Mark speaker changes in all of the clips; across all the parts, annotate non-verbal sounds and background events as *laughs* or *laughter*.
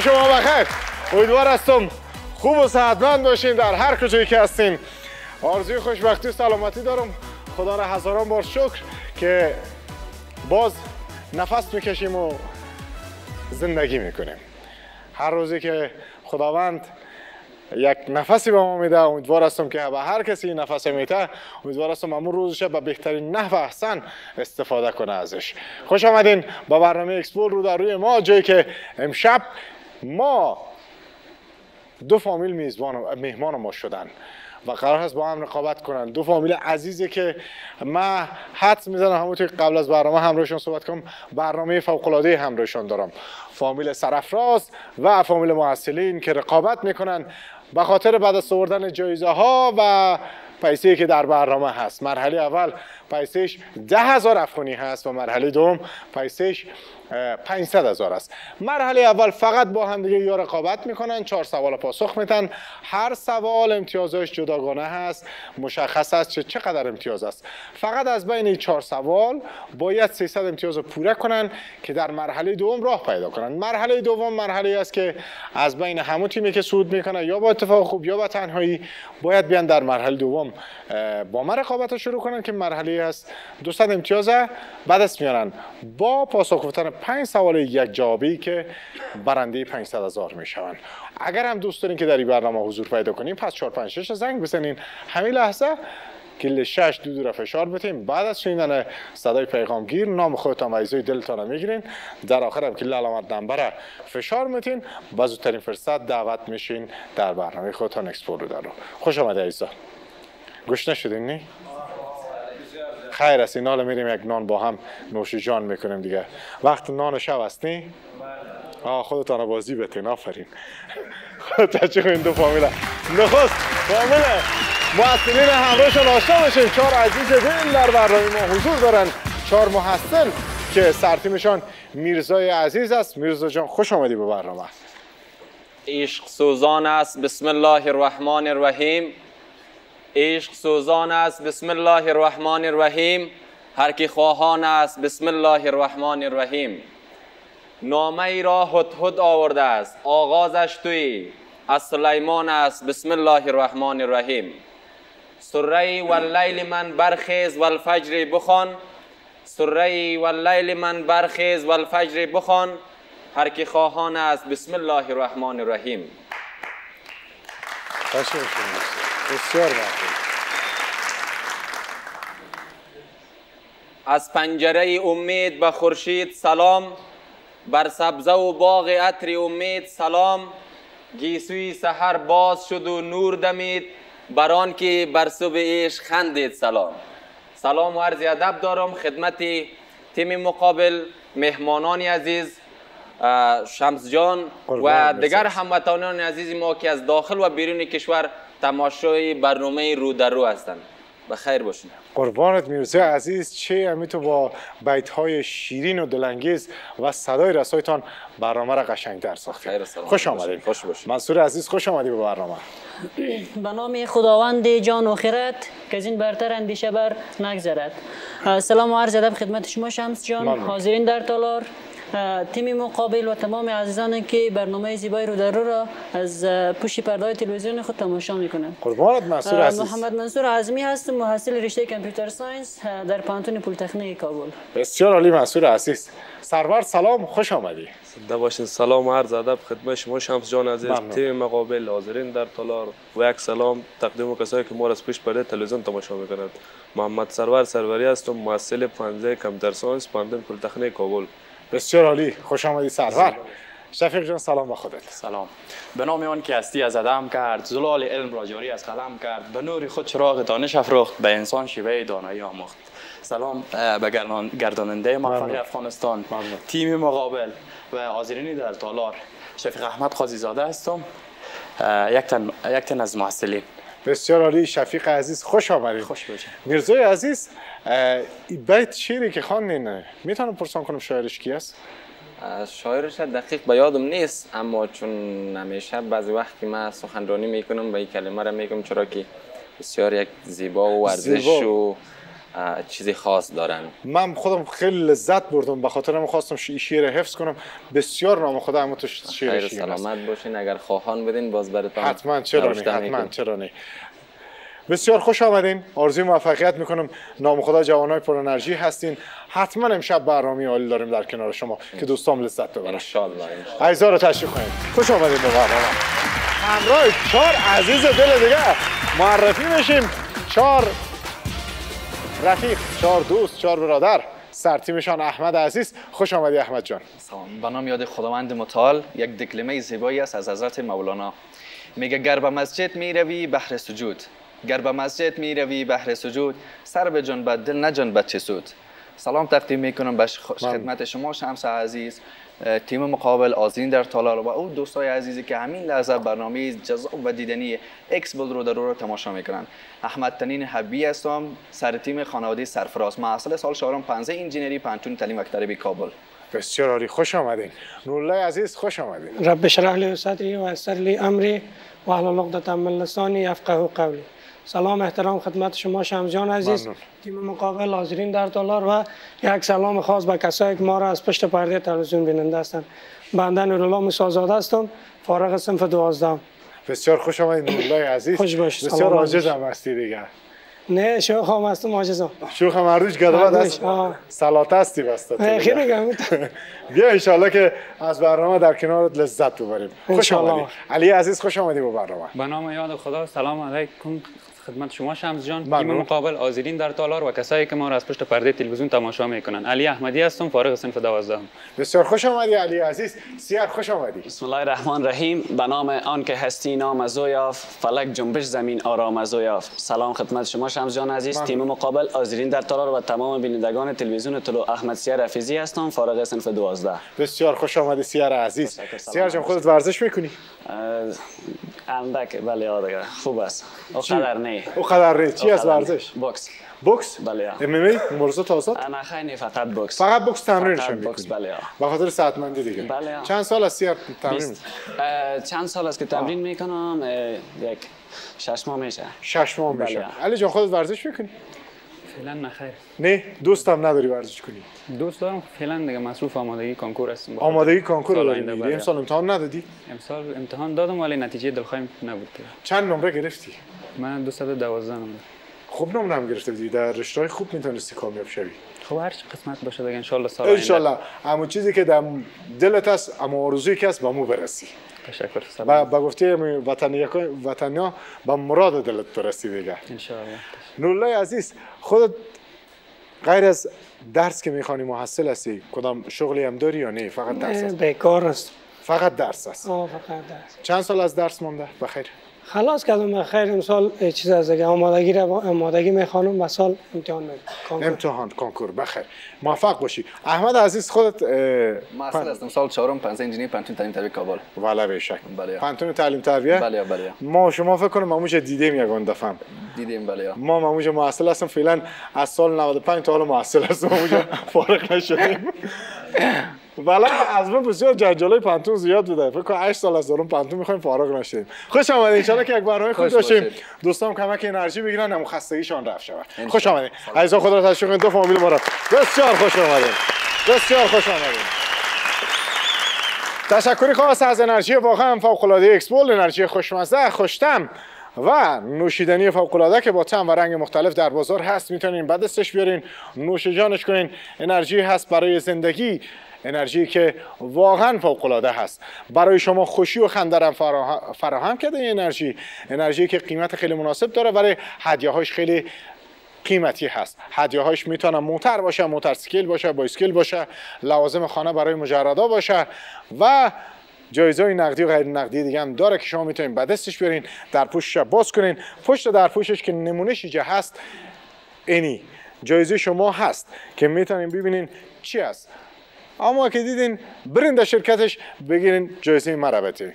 Speaker 1: شما بخیر. امیدوار هستم خوب و صحتمند باشین در هر کجایی که هستین. آرزوی خوشبختی و سلامتی دارم. خدا را هزاران بار شکر که باز نفس می‌کشیم و زندگی می‌کنیم. هر روزی که خداوند یک نفسی به ما میده امیدوار هستم که به هر کسی این نفس میده. امیدوار هستم امون روزش به بهترین نحو احسن استفاده کنه ازش. خوش آمدین. با برنامه اکسپول رو در روی ما. جایی که امشب ما دو فامیل میزبان مهمان ما شدن و قرار هست با هم رقابت کنن. دو فامیل عزیزی که من حدس می‌زنم همونطور که قبل از برنامه همراهشون صحبت کنم برنامه فوق العاده همراهشون دارم. فامیل سرفراز و فامیل محصلین که رقابت می‌کنن به خاطر بعد از آوردن جایزه ها و پیسه که در برنامه هست. مرحله اول پیسهش ده هزار افغانی هست و مرحله دوم پیسهش 500 هزار است. مرحله اول فقط با هم دیگه یا رقابت می‌کنن چهار سوال پاسخ میتن هر سوال امتیازش جداگانه هست مشخص است چه چقدر امتیاز است. فقط از بین این چهار سوال باید 300 امتیاز رو پوره کنن که در مرحله دوم راه پیدا کنن. مرحله دوم مرحله است که از بین همون تیمی که صعود می‌کنه یا با اتفاق خوب یا با تنهایی باید بیان در مرحله دوم با من رقابت شروع کنن که مرحله است. 200 امتیاز بعد از میارن. با پاسخ گفتن پنج سوال یک جوابی که برنده 500 هزار می‌شوند. اگر هم دوست دارین که در این برنامه حضور پیدا کنیم پس 4 5 6 زنگ بزنین. همین لحظه کل شش دو دو فشار بتیم. بعد از شنیدن صدای پیغام گیر نام خودتان و عیزای دلتان می‌گیرین. در آخر هم کل علامت نمبر فشار میتین. با زودترین فرصت دعوت میشین در برنامه خودتان اکسپور رو در خوش آمده عیزا گوش نشدین نی؟ خیر است. این حالا میریم یک نان با هم نوش جان می‌کنیم دیگه. وقت نان شب هستی؟ آه خودتان بازی بتین آفرین. خودت چه این دو فامیله نخست فامیله محسنین همراهشون آشنا بشین چهار عزیز دل در برنامه ما حضور دارن. چهار محسن که سرتیمشان میرزای عزیز است. میرزا جان خوش آمدی به برنامه.
Speaker 2: عشق سوزان است. بسم الله الرحمن الرحیم. عشق سوزان است. بسم الله الرحمن الرحیم. هر کی خواهان است بسم الله الرحمن الرحیم. نامه ای را هد آورده است. آغازش توی از سلیمان است. بسم الله الرحمن الرحیم. سره و اللیل من برخیز و الفجر بخوان. سره و اللیل من برخیز و الفجر بخوان. هر کی خواهان است بسم الله الرحمن الرحیم.
Speaker 1: بسیار
Speaker 2: از پنجره امید به خورشید سلام بر سبزه و باغ عطر امید سلام. گیسوی سحر باز شد و نور دمید بران که بر صبح عشق خندید سلام. سلام و عرض ادب دارم خدمت تیم مقابل مهمانان عزیز شمس جان و دیگر هموطنان عزیز ما که از داخل و بیرون کشور تماشای برنامه رو در رو هستند بخیر باشین.
Speaker 1: قربانت میرزا عزیز چه امی تو با بیت های شیرین و دلانگیز و صدای رسایتان برنامه را قشنگ در ساختید خوش آمدید.
Speaker 2: خوش باشید
Speaker 1: منصور عزیز خوش آمدید به برنامه. *clears throat*
Speaker 3: به نام خداوند جان و خرد که از این برتر اندیشه بر نگذرد. سلام و عرض ادب خدمت شما شمس جان. حاضرین در تالار. تیم مقابل و تمام عزیزانی که برنامه زیبای رو در رو را از پشت پرده تلویزیون خود تماشا می‌کنند
Speaker 1: قربانت منصور عزیز.
Speaker 3: محمد منصور اعظمی هستم محصل رشته computer science در پوهنتون پلی‌تخنیک کابل.
Speaker 1: بسیار عالی منصور عزیز. سرور سلام خوش آمدی.
Speaker 4: زنده باشین سلام و عرض ادب خدمت شما. شمس جان عزیز تیم مقابل حاضرین در تالار. و یک سلام تقدیم کسایی که ما را از پیش پرده تلویزیون تماشا می‌کنند. محمد سرور سروری هستم محصل پوهنځی computer science پوهنتون پلی‌تخنیک کابل.
Speaker 1: بسیار عالی. خوش آمدی سرور. شفیق جان سلام با خودت
Speaker 5: سلام. به نام آن که هستی از عدم کرد زلال علم را جاری از قلم کرد به نور خود چراغ دانش افروخت به انسان شیوه دانایی آموخت. سلام به گرداننده موفقی افغانستان. تیم مقابل و حاضرینی در تالار. شفیق احمد قاضی زاده هستم یک تن, یک تن از محصلین.
Speaker 1: بسیار عالی. شفیق عزیز خوش آمدید.
Speaker 5: خوش باشید.
Speaker 1: میرزای عزیز بیت شعری که خواندین می‌تونم پرسان کنم شاعرش کی است؟
Speaker 2: شاعرش دقیق به یادم نیست اما چون همیشه بعضی وقت که من سخنرانی می‌کنم به این کلمه را میگم چرا که بسیار یک زیبا و ورزش و چیزی خاص دارن.
Speaker 1: من خودم خیلی لذت بردم به خاطر من خواستم شیر حفظ کنم. بسیار نام خدا همون تو
Speaker 2: خیر سلامت باشین. اگر خواهان بدین باز براتون
Speaker 1: حتما چرا نه؟ حتما چرا نه؟ بسیار خوش آمدین. آرزوی موفقیت می‌کنم. نام خدا جوانای پر انرژی هستین. حتما امشب برنامه عالی داریم در کنار شما که دوستان لذت ببرن.
Speaker 2: ان شاء
Speaker 1: الله رو تشریف کنید خوش آمدین به برنامه. همراه چهار عزیز دل دیگه. معرفی بشیم چهار رفیق چهار دوست چهار برادر. سرتیمشان احمد عزیز. خوش آمدی احمد جان.
Speaker 5: سلام. به نام یاد خداوند متعال یک دکلمه زیبایی است از حضرت مولانا. میگه گر به مسجد می‌روی بهر سجود. گر به مسجد می روی بهر سجود سر به جنبت دل نجنبت چه سود. سلام تقدیم می‌کنم به خدمت شما شمس عزیز تیم مقابل حاضرین در تالار و او دوستای عزیزی که همین لحظه برنامه جذاب و دیدنی اکسبول رو در رو تماشا می‌کنن. احمد تنین حبی هستم سر تیم خانواده سرفراز. محصل سال چهارم پوهنځی انجینری پوهنتون تعلیم و تربیه کابل
Speaker 1: بسیار عالی. خوش آمدین. نورالله عزیز خوش آمدین.
Speaker 6: رب اشرح لی صدری و یسر لی امری و احلل عقدة من لسانی یفقه قولی. سلام احترام خدمت شما شمس جان عزیز. تیم مقابل حاضرین در تالار و یک سلام خاص به کسایی که ما را از پشت پرده تلویزیون بیننده هستند. بنده نورالله موسی هستم فارغ صنف دوازدهم.
Speaker 1: بسیار خوش آمدید نورالله عزیز.
Speaker 6: خوش باشید.
Speaker 1: بسیار عاجزم هستی دیگه.
Speaker 6: نه شوخ هم هستم عاجزم.
Speaker 1: شوخ مردوش گدوه دست سلات هستی بسته
Speaker 6: خیلی گم *laughs*
Speaker 1: بیا انشالله که از برنامه در کنار لذت ببریم. خوش آمدید. علی عزیز خوش آمدید به برنامه.
Speaker 7: به نام یاد خدا سلام علیکم. خدمت شما شمس جان. تیم مقابل آزیرین در تالار و کسایی که ما را از پشت پرده تلویزیون تماشا می‌کنن. علی احمدی هستم فارغ صنف 12
Speaker 1: بسیار خوش آمدی علی عزیز. سیار خوش آمدی.
Speaker 8: بسم الله الرحمن الرحیم. به نام آن که هستی نام زویاف فلک جنبش زمین آرام زویاف سلام خدمت شما شمس جان عزیز. تیم مقابل آزیرین در تالار و تمام بینندگان تلویزیون طلوع احمد سیار رفیزی هستم فارغ صنف 12
Speaker 1: بسیار خوش آمدی سیار عزیز. سیار جان خودت ورزش می‌کنی؟
Speaker 8: اندک بله آده خوب است. او قدر نه
Speaker 1: او قدر نه چی از ورزش؟
Speaker 8: بوکس.
Speaker 1: بوکس؟
Speaker 8: بله
Speaker 1: ام ام ای؟ مبارزات آزاد
Speaker 8: انا خیلی فقط بوکس.
Speaker 1: فقط بوکس تمرینش می‌کنی
Speaker 8: بوکس بله
Speaker 1: به خاطر صحتمندی دیگه.
Speaker 8: بله
Speaker 1: چند سال سیار تمرین؟
Speaker 8: چند سال است که تمرین می‌کنم؟ یک شش ماه میشه.
Speaker 1: شش ماه میشه. بله. علی جان خودت ورزش می‌کنی؟
Speaker 7: فعلا نخیر.
Speaker 1: نه دوستم نداری ورزش کنی.
Speaker 7: دوست دارم فعلا دیگه مصروف آمادگی کنکور هستم
Speaker 1: آمادگی کنکور رو داری امسال امتحان ندادی؟
Speaker 7: امسال امتحان دادم ولی نتیجه دلخواهیم نبود.
Speaker 1: چند نمره گرفتی؟
Speaker 7: من 212 نمره.
Speaker 1: خوب نمره هم گرفته در رشته خوب می‌تونستی کامیاب شوی.
Speaker 7: خب هر چی قسمت باشه دیگه ان شاء الله سال
Speaker 1: ان اما چیزی که در دلت است اما آرزویی که است به مو برسی.
Speaker 7: تشکر.
Speaker 1: با با گفته وطنی وطنیا با مراد دلت برسی دیگه.
Speaker 7: ان شاء الله
Speaker 1: نورالله عزیز خودت غیر از درس که می‌خوانی محصل هستی کدام شغلی هم داری یا نه؟ فقط درس است
Speaker 6: بیکار است
Speaker 1: فقط درس است
Speaker 6: آه فقط درس.
Speaker 1: چند سال از درس مونده؟ بخیر.
Speaker 6: خلاص کردم خیر امسال چیز از دیگه آمادگی رو آمادگی می‌خوانم و سال امتحان
Speaker 1: می‌کنم امتحان کنکور. بخیر. موفق باشی. احمد عزیز خودت
Speaker 5: محصل هستم. سال چهارم پنځه انجینری پنتون تعلیم تربیه کابل.
Speaker 1: بله به شک.
Speaker 5: بله.
Speaker 1: پنتون تعلیم تربیه
Speaker 5: بله بله
Speaker 1: ما شما فکر کنم ماموش دیدیم یک دفعه
Speaker 5: دیدیم بله
Speaker 1: ما ماموش محصل هستم. فعلا از سال 95 تا حالا محصل هستم. ماموش فارغ نشدیم. ولی از من بسیار جنجالای پنتون زیاد بوده. فکر کنم 8 سال از دارم پنتون می‌خوایم فارغ نشیم. خوش آمدید ان که یک برنامه خوب داشتیم. دوستان کمک انرژی بگیرن هم خستگیشان رفت شود. خوش آمدید عزیزان خدا را تشویق دو فامیل ما را. بسیار خوش آمدید بسیار خوش آمدید تشکری خاص از انرژی واقعا فوق العاده اکسپول انرژی خوشمزه خوشتم و نوشیدنی فوق العاده که با طعم و رنگ مختلف در بازار هست. می‌تونین بعد دستش بیارین نوش جانش کنین. انرژی هست برای زندگی. انرژی که واقعا فوق العاده هست. برای شما خوشی و خنده فراهم کرده این انرژی. انرژی که قیمت خیلی مناسب داره برای هدیه هاش خیلی قیمتی هست. هدیه هاش می‌تونه موتر باشه موتورسیکل باشه بایسکل باشه لوازم خانه برای مجردا باشه و جایزه نقدی و غیر نقدی دیگه هم داره که شما می‌تونید به دستش بیارین در پوشش باز کنین. پشت در پوشش که نمونهش اینجا هست اینی. جایزه شما هست که می‌تونین ببینین چی است اما که دیدین برین در شرکتش بگیرین جایزه مربطی.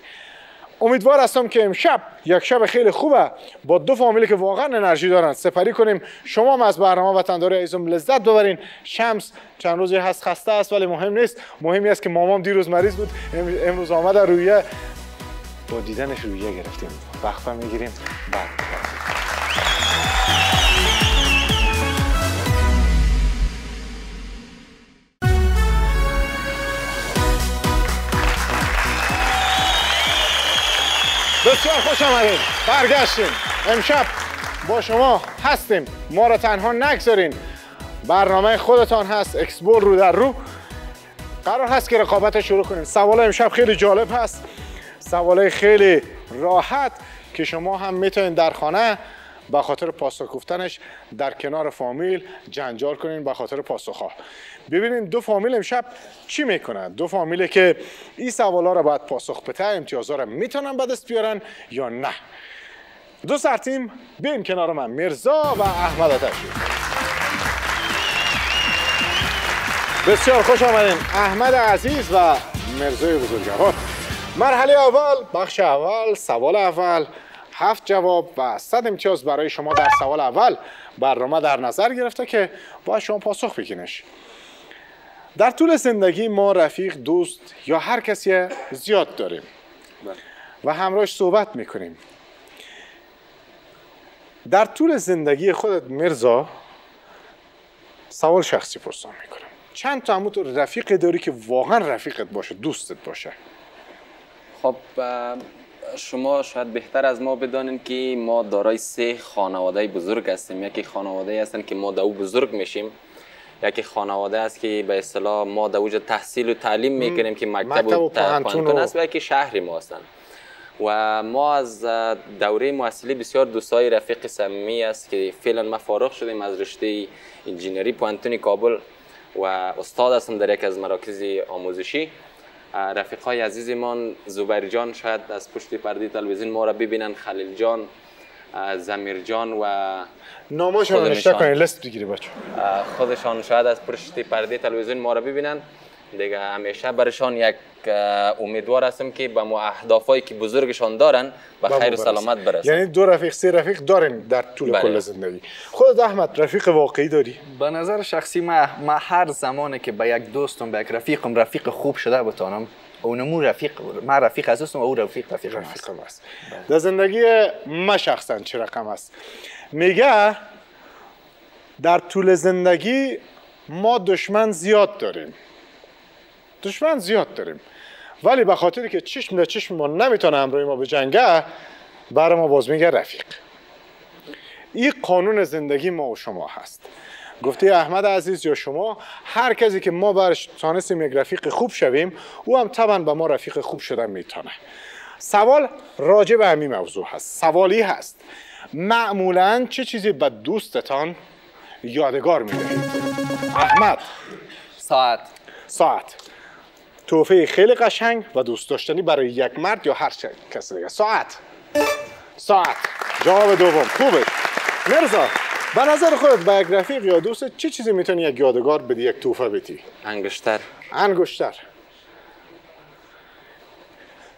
Speaker 1: امیدوار هستم که امشب یک شب خیلی خوبه با دو فامیلی که واقعا انرژی دارن سپری کنیم. شما هم از برنامه وطنداری عزیزم لذت ببرین. شمس چند روزی هست خسته است ولی مهم نیست. مهمی است که مامام دیروز مریض بود امروز آمده رویه. با دیدنش رویه گرفتیم. وقفه می‌گیریم. بعد. بسیار خوش آمدین. برگشتیم. امشب با شما هستیم. ما را تنها نگذارین. برنامه خودتان هست. اکسبور رو در رو. قرار هست که رقابت شروع کنیم. سوال امشب خیلی جالب هست. سوال خیلی راحت که شما هم می‌تونین در خانه به خاطر پاسخ گفتنش در کنار فامیل جنجال کنین به خاطر پاسخ ها ببینین دو فامیل امشب چی می‌کنن؟ دو فامیل که این سوالا رو باید پاسخ بده امتیازها رو می‌تونن به دست بیارن یا نه؟ دو سرتیم بین کنار من مرزا و احمد تشریف بسیار خوش آمدین احمد عزیز و مرزای بزرگوار. مرحله اول بخش اول سوال اول. هفت جواب و صد امتیاز برای شما در سوال اول برنامه در نظر گرفته که با شما پاسخ بکنش در طول زندگی ما رفیق دوست یا هر کسی زیاد داریم و همراهش صحبت می‌کنیم. در طول زندگی خودت مرزا سوال شخصی پرسان می‌کنم. چند تا همون تو رفیق داری که واقعا رفیقت باشه دوستت باشه؟
Speaker 2: خب شما شاید بهتر از ما بدانید که ما دارای سه خانواده بزرگ هستیم. یکی خانواده هستن که ما دو بزرگ میشیم. یکی خانواده است که به اصطلاح ما در اوج تحصیل و تعلیم می‌کنیم که مکتب,
Speaker 1: و پانتون
Speaker 2: است و یکی شهری ما هستن. و ما از دوره محصلی بسیار دوستای رفیق صمیمی است که فعلا ما فارغ شدیم از رشته انجینری پانتون کابل و استاد هستم در یک از مراکز آموزشی. رفیق های عزیزمان زبیر جان شاید از پشت پرده تلویزیون ما را ببینن. خلیل جان زمیر جان و
Speaker 1: ناماشون رو. نشته کنین لست بگیری بچه
Speaker 2: خودشان شاید از پشت پرده تلویزیون ما را ببینن. دیگه همیشه برشان یک امیدوار هستم که به مو اهدافایی که بزرگشان دارن به خیر و سلامت برسن.
Speaker 1: یعنی دو رفیق سه رفیق دارین در طول
Speaker 2: بله.
Speaker 1: کل زندگی. خودت احمد رفیق واقعی داری؟
Speaker 5: به نظر شخصی ما, ما هر زمانی که به یک دوستم به یک رفیقم رفیق خوب شده بتانم اونمو رفیق من رفیق از و او رفیق رفیق است
Speaker 1: رفیقم است در زندگی ما شخصا چه رقم است؟ میگه در طول زندگی ما دشمن زیاد داریم. دشمن زیاد داریم. ولی به خاطری که چشم به چشم ما نمی‌تونه همراه ما به جنگه برای ما باز میگه رفیق. این قانون زندگی ما و شما هست. گفته احمد عزیز یا شما هر کسی که ما برش تانستیم یک رفیق خوب شویم او هم طبعا به ما رفیق خوب شدن می‌تونه. سوال راجع به همین موضوع هست. سوالی هست. معمولا چه چیزی به دوستتان یادگار می‌دهید؟ احمد.
Speaker 5: ساعت.
Speaker 1: ساعت. توفه خیلی قشنگ و دوست داشتنی برای یک مرد یا هر چه- کسی دیگه. ساعت. ساعت. جواب دوم. خوبه. مرزا به نظر خودت به یک رفیق یا دوست چه چیزی می‌تونی یک یادگار بدی یک توفه بدی؟
Speaker 2: انگشتر.
Speaker 1: انگشتر.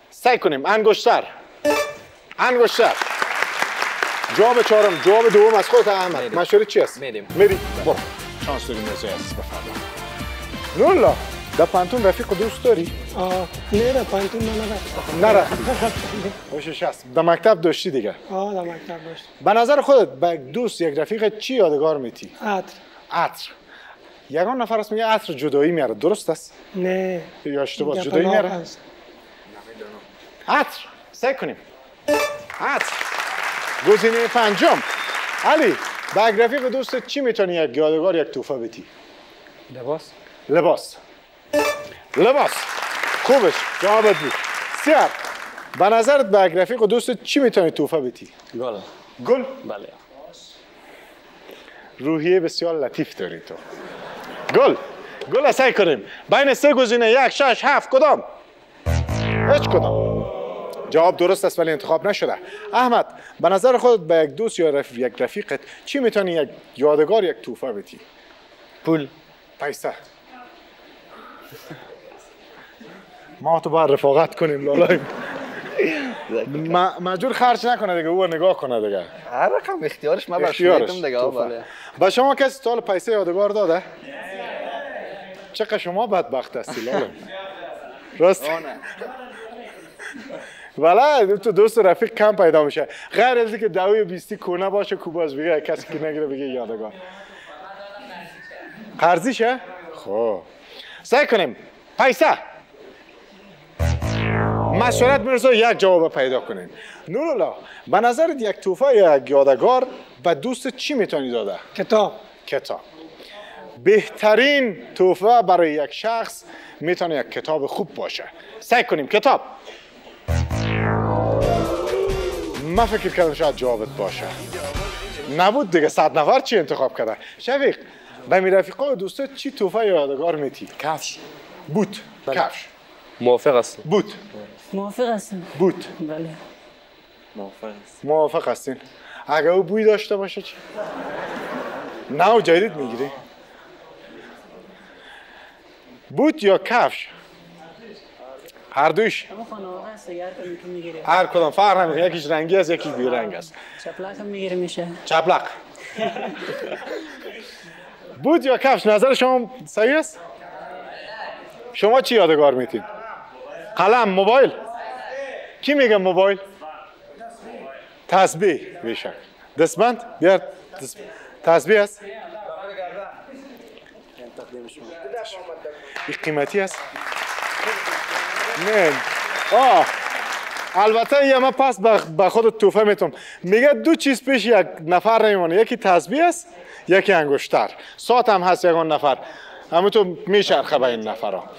Speaker 1: سعی کنیم. انگشتر. انگشتر. جواب چهارم. جواب دوم از خودت احمد. مشوره چی است؟
Speaker 5: میریم.
Speaker 1: میری برو. شانس داری مرزا. عزیز بفرما نولا. در پانتون رفیق و دوست داری
Speaker 6: آه نه پانتون من نرفتم
Speaker 1: نرفتی خوشش هست در مکتب داشتی دیگه
Speaker 6: آه در مکتب داشت
Speaker 1: به نظر خودت به دوست یک رفیق چی یادگار میتی
Speaker 6: عطر
Speaker 1: عطر یگان نفر است میگه عطر جدایی میاره درست است
Speaker 6: نه
Speaker 1: یا اشتباه جدایی میاره. عطر سعی کنیم عطر گزینه پنجم علی به رفیق دوست چی می‌تونی یک یادگار یک توفه بدی
Speaker 7: لباس
Speaker 1: لباس لباس. خوبش. جوابت بود سیار. به نظرت به رفیق و دوست چی می‌تونی توفه بدی؟
Speaker 8: گل.
Speaker 1: گل؟
Speaker 8: بله.
Speaker 1: روحیه بسیار لطیف داری تو. گل. گل سعی کنیم. بین سه گزینه یک شش هفت کدام؟ هیچ کدام. جواب درست است ولی انتخاب نشده. احمد به نظر خودت به یک دوست یا رف... یک رفیقت چی می‌تونی یک یادگار یک توفه بدی؟
Speaker 5: پول.
Speaker 1: پیسه. ما تو باید رفاقت کنیم لالای. مجبور خرج نکنه دیگه او نگاه کنه دیگه.
Speaker 5: هر رقم اختیارش من برش دیگه
Speaker 1: به شما کسی تا حالا پیسه یادگار داده؟ چقدر شما بدبخت هستی لاله راست؟ بله تو دوست و رفیق کم پیدا میشه. غیر از اینکه دوی بیستی کونه باشه کوباز بگه کسی که نگیره بگه یادگار. قرضیشه؟ خب. سعی کنیم. پیسه مشورت مرزا یک جواب پیدا کنین نورولا به نظر یک توفه یک یادگار به دوست چی می‌تونی داده؟
Speaker 6: کتاب.
Speaker 1: کتاب. بهترین توفه برای یک شخص می‌تونه یک کتاب خوب باشه. سعی کنیم. کتاب. ما فکر کردم شاید جوابت باشه. نبود دیگه صد نفر چی انتخاب کرده؟ شفیق. به می رفیقا و دوستت چی توفه یادگار میتی؟
Speaker 5: کفش.
Speaker 1: بود کفش.
Speaker 4: موافق هستم
Speaker 1: بود
Speaker 3: موافق هستم.
Speaker 1: بود
Speaker 3: بله.
Speaker 1: موافق هستین. اگه او بوی داشته باشه چی؟ نه جدید می‌گیری. بود یا کفش؟ هر
Speaker 3: می‌گیره.
Speaker 1: هر کدام. فرق نمی‌کنه. یکیش رنگی است یکی بی رنگ است.
Speaker 3: چپلک هم می‌گیره میشه.
Speaker 1: چپلق *laughs* بود یا کفش؟ نظر شما صحیح است شما چی یادگار میتین؟ قلم موبایل؟ کی میگه موبایل؟ تسبیح بیشک دستبند؟ بیار. تسبیح است این قیمتی است نه. آه. البته یه ما پس به- خود توفه می‌تونم. میگه دو چیز پیش یک نفر نمیمونه. یکی تسبیح است یکی انگشتر. ساعت هم هست یگان نفر. همونطور میچرخه به این نفرها.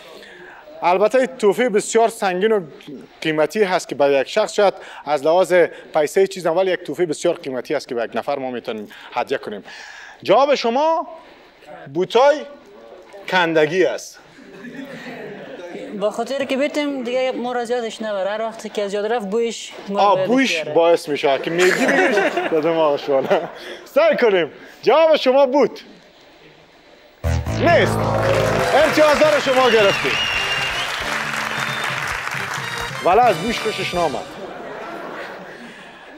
Speaker 1: البته توفه بسیار سنگین و قیمتی هست که به یک شخص شاید از لحاظ پیسه چیز ولی یک توفه بسیار قیمتی است که به یک نفر ما می‌تونیم هدیه کنیم. جواب شما بوتای کندگی است.
Speaker 3: با خاطر که بیتیم دیگه ما را زیادش نبره. هر وقتی که از یاد رفت بویش ما را
Speaker 1: آ
Speaker 3: باید
Speaker 1: بوش
Speaker 3: بیاره.
Speaker 1: باعث میشه. که میگی بگیش به دماغش بالا. سعی کنیم. جواب شما بود. نیست. امتیاز رو شما گرفتید ولی از بوش خوشش نامد.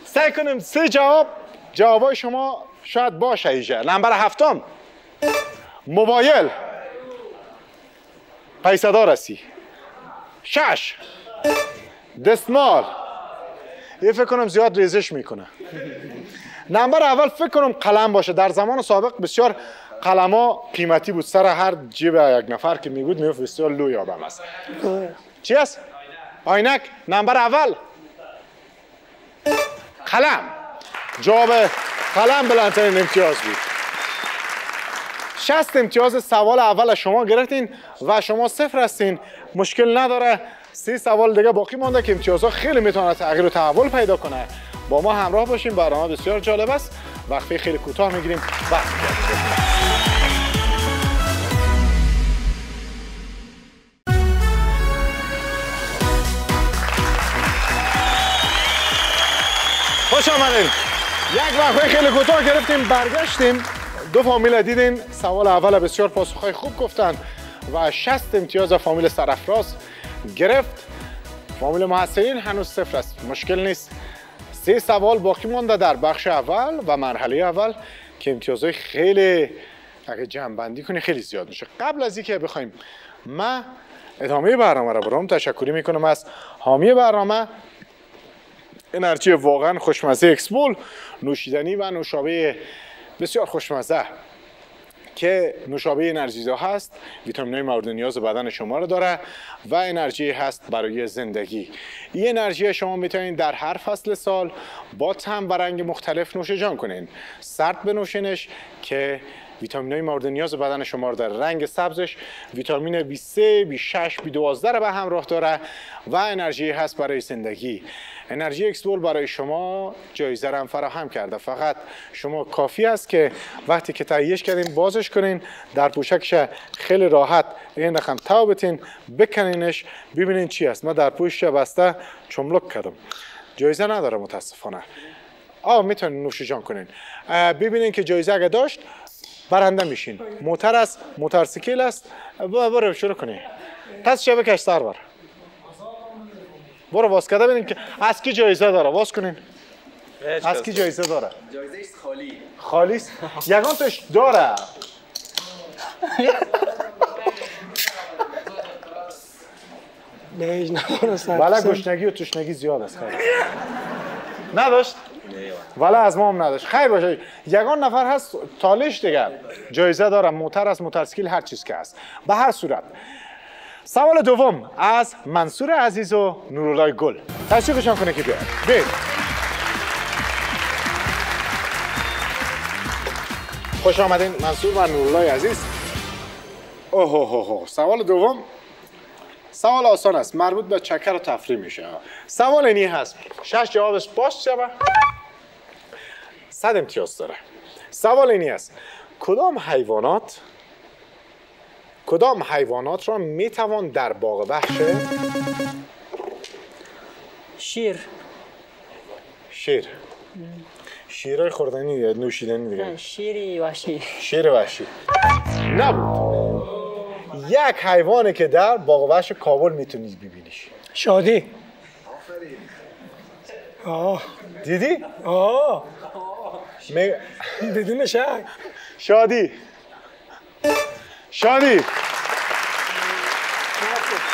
Speaker 1: سعی کنیم سه جواب. جوابای شما شاید باشه ایجا. نمبر هفتم. موبایل. پیسه دار هستی. شش. دستمال. یه فکر کنم زیاد ریزش می‌کنه. نمبر اول فکر کنم قلم باشه. در زمان سابق بسیار قلما قیمتی بود. سر هر جیب یک نفر که می بود می‌گفت بسیار لو یادم است. چی است؟ آینک. نمبر اول. قلم. جواب قلم بلندترین امتیاز بود. شست امتیاز سوال اول شما گرفتین و شما صفر هستین. مشکل نداره. سی سوال دیگه باقی مانده که امتیازها خیلی می‌تونه تغییر و تحول پیدا کنه. با ما همراه باشیم. برنامه بسیار جالب است. وقفه خیلی کوتاه می‌گیریم. و خوش آمدین. یک وقفه خیلی کوتاه گرفتیم برگشتیم. دو فامیل دیدین. سوال اول بسیار پاسخهای خوب گفتن. و 60 امتیاز فامیل سرافراز گرفت. فامیل محصلین هنوز صفر است. مشکل نیست. سه سوال باقی مانده در بخش اول و مرحله اول که امتیازهای خیلی اگه جمع بندی کنی خیلی زیاد میشه. قبل از اینکه بخوایم ما ادامه برنامه را برام تشکری می‌کنم. از حامی برنامه انرژی واقعا خوشمزه اکسپول نوشیدنی و نوشابه بسیار خوشمزه. که نوشابه انرژیزا هست ویتامین های مورد نیاز بدن شما رو داره و انرژی هست برای زندگی. این انرژی شما می‌تونید در هر فصل سال با تم و رنگ مختلف نوش جان کنین. سرد بنوشینش که ویتامین های مورد نیاز بدن شما رو در رنگ سبزش ویتامین B3, B6, B12 رو به همراه داره و انرژی هست برای زندگی. انرژی اکسبول برای شما جایزه هم فراهم کرده. فقط شما کافی است که وقتی که تهیهش کردین بازش کنین در پوشکش خیلی راحت این رقم تو بتین بکنینش ببینین چی است. ما در پوشش بسته چملک کردم. جایزه نداره متاسفانه. آه می‌تونین نوش جان کنین. ببینین که جایزه اگه داشت برنده میشین. موتر است موتورسیکل است. برو شروع کنین. پس شبکش سر بر برو واس کرده ببینین که از کی جایزه داره. واس کنین. از کی جایزه داره؟
Speaker 5: جایزه خالی.
Speaker 1: خالی است؟ یگان توش داره.
Speaker 6: نه صد
Speaker 1: ولی
Speaker 6: درصد.
Speaker 1: گشنگی و تشنگی زیاد است خیلی. نداشت؟ ولی از ما هم نداشت. خیر باشه. یگان نفر هست تالش دیگه. جایزه داره. موتر از موتورسیکل هر چیز که هست. به هر صورت. سوال دوم از منصور عزیز و نورالله گل. تشویقشان کنه که بیاد بیاید خوش آمدین منصور و نورالله عزیز. اوه اوه اوه سوال دوم. سوال آسان است. مربوط به چکر و تفریح میشه. سوال اینی هست. شش جوابش باش شبه صد امتیاز داره. سوال اینی است. کدام حیوانات کدام حیوانات را می‌توان در باغ وحش
Speaker 3: شیر.
Speaker 1: شیر. شیرای خوردنی یا نوشیدنی دیگه؟
Speaker 3: نه، شیری وحشی.
Speaker 1: شیر وحشی. نبود. یک حیوانی که در باغ وحش کابل می‌تونید ببینیش.
Speaker 6: شادی. آه.
Speaker 1: دیدی؟
Speaker 6: آه.
Speaker 1: می...
Speaker 6: بدون شک.
Speaker 1: شادی. شادی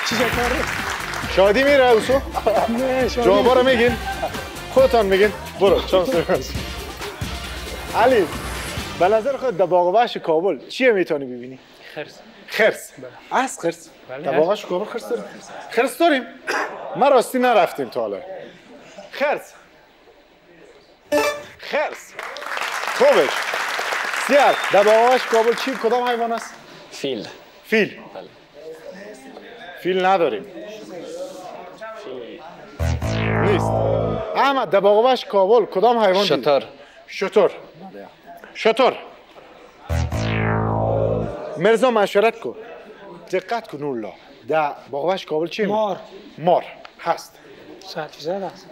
Speaker 6: چی؟
Speaker 1: شادی میره اوسو
Speaker 6: نه شادی
Speaker 1: جوابا رو میگین خودتان میگین برو چانس علی به نظر خود در باغ وحش کابل چیه می‌تونی ببینی؟
Speaker 7: خرس.
Speaker 1: خرس. از خرس.
Speaker 7: بله.
Speaker 1: در باغ وحش کابل خرس داریم. خرس داریم. ما راستی نرفتیم تا حالا. خرس. خرس. خوبش سیار در باغ وحش کابل چی؟ کدام حیوان است؟
Speaker 8: فیل
Speaker 1: فیل فیل نداریم. نیست. احمد در باغ وحش کابل کدام حیوان؟
Speaker 2: شتر
Speaker 1: شتر شتر مرزا مشورت کن. دقت کن الله در باغ وحش کابل چی
Speaker 6: مار.
Speaker 1: مار. هست.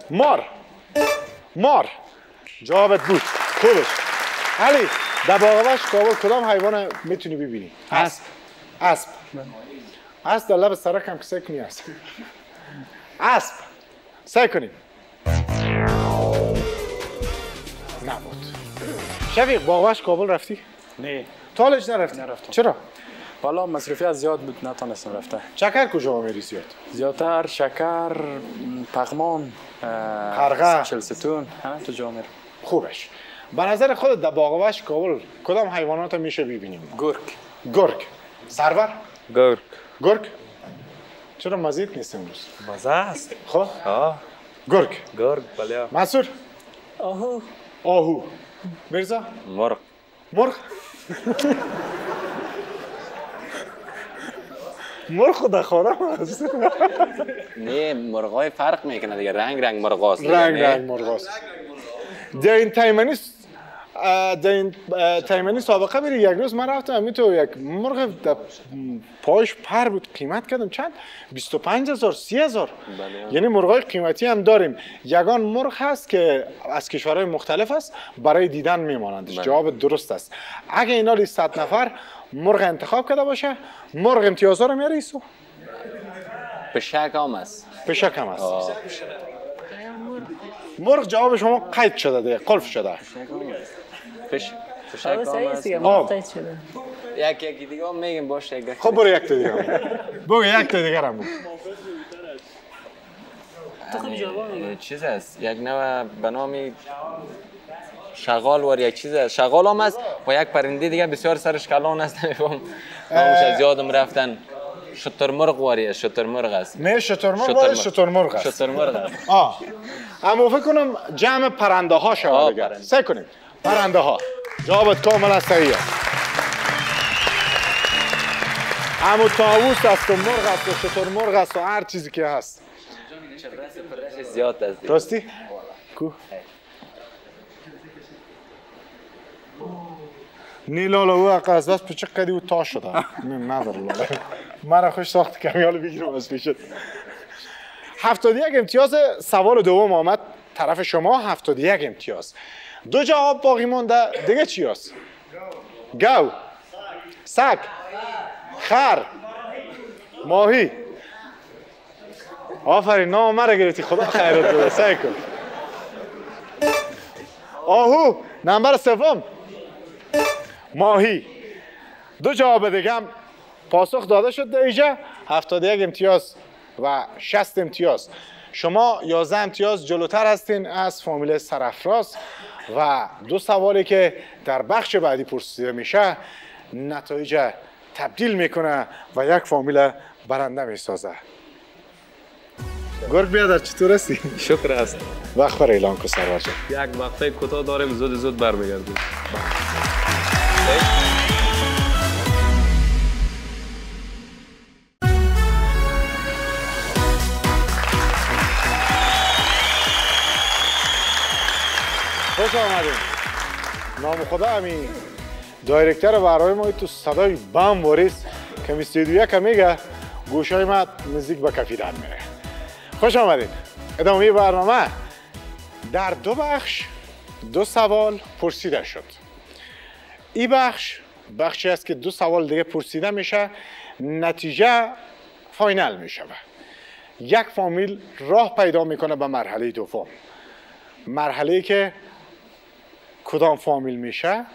Speaker 1: مار. مار. جوابت بود. خوبش علی در باغ وحش کابل کدام حیوان می‌تونی ببینی
Speaker 7: اسب
Speaker 1: اسب اسب در لب سرک هم کسی کنی است اسب سعی کنیم نبود شفیق باغ وحش کابل رفتی؟
Speaker 5: نه
Speaker 1: تالش نرفتی؟
Speaker 5: نرفتم.
Speaker 1: چرا؟
Speaker 5: والا مصرفیت زیاد بود نتونستم رفته
Speaker 1: چکر کجا میری زیاد؟
Speaker 5: زیادتر شکر پغمان
Speaker 1: قرغه.
Speaker 5: چلستون همه تو جا میرم
Speaker 1: خوبش به نظر خودت در باغ وحش کابل کدام حیوانات رو میشه ببینیم؟
Speaker 5: گرگ.
Speaker 1: گرگ. سرور؟
Speaker 4: گرگ.
Speaker 1: گرگ؟ چرا مزید نیست امروز؟
Speaker 4: مزه است.
Speaker 1: خب؟
Speaker 4: آه.
Speaker 1: گرگ.
Speaker 4: گرگ بله.
Speaker 1: منصور؟
Speaker 3: آهو.
Speaker 1: آهو. مرزا
Speaker 2: مرغ.
Speaker 1: مرغ؟ مرغ خدا خورم. هست
Speaker 2: نه مرغای فرق می‌کنه دیگه. رنگ رنگ مرغاست
Speaker 1: رنگ؟ رنگ مرغ این تایمنی اه، تایمنی سابقه بری یک روز. من رفتم همینطور یک مرغ در پایش پر بود قیمت کردم. چند؟ 25 هزار 30 هزار. یعنی مرغای قیمتی هم داریم. یگان مرغ هست که از کشورهای مختلف است برای دیدن میمانندش جواب درست است. اگه اینا لی 100 نفر مرغ انتخاب کرده باشه مرغ امتیازها رو میاره ایسو
Speaker 2: به شک هم است.
Speaker 1: به شک هم است. مرغ جواب شما قید شده دیگه قلف شده.
Speaker 3: مرتبط شده.
Speaker 2: یک یکی دیگه هم میگیم باش یک
Speaker 1: خب برو یک تا دیگه بگو یک تا دیگه هم.
Speaker 3: خب جواب میگی
Speaker 2: یه چیز است یک نوع به نام شغال ور یک چیز است شغال هم است و یک پرنده دیگه بسیار سرش کلان است *laughs* نمیفهم نامش از یادم رفتن. شترمرغ واری است شترمرغ است.
Speaker 1: نه شترمرغ ولی شترمرغ. است.
Speaker 2: شترمرغ است. *laughs*
Speaker 1: آه. اما فکر کنم جمع پرنده ها دیگه
Speaker 2: پرنده.
Speaker 1: سعی کنیم. پرنده ها جوابت کاملا صحیح است اما تاووس است و مرغ است و شترمرغ است و هر چیزی که هست.
Speaker 2: زیاد است.
Speaker 1: راستی؟ کو؟ نی لالا او از دست پچه قدی و تا شده نه نداره لالا من خوش ساخت کمیال بگیرم از پیشت هفتاد یک امتیاز سوال دوم آمد طرف شما هفتاد یک امتیاز دو جواب باقی مونده دیگه چی هست؟ گو سگ خر ماهی آفرین نام مرا گرفتی خدا خیرت بده سعی کن آهو نمبر سوم ماهی. دو جواب دیگه هم پاسخ داده شد در اینجا. 71 امتیاز و 60 امتیاز. شما 11 امتیاز جلوتر هستین از فامیل سرافراز و دو سوالی که در بخش بعدی پرسیده میشه نتایج تبدیل می‌کنه و یک فامیل برنده می سازه گرگ بیادر چطور هستی؟
Speaker 4: شکر است.
Speaker 1: وقت بر اعلان کو سرور
Speaker 4: یک وقفه کوتاه داریم زود زود برمیگردیم.
Speaker 1: خوش آمدیم نام خدا همین دایرکتر برای ما تو صدای بم واریس که استودیو که میگه گوشای ما نزدیک به کفیدن میره. خوش آمدید ادامه برنامه. در دو بخش دو سوال پرسیده شد. این بخش بخشی است که دو سوال دیگه پرسیده میشه. نتیجه final میشه یک فامیل راه پیدا می‌کنه به مرحله دوم. مرحله که کدام فامیل میشه؟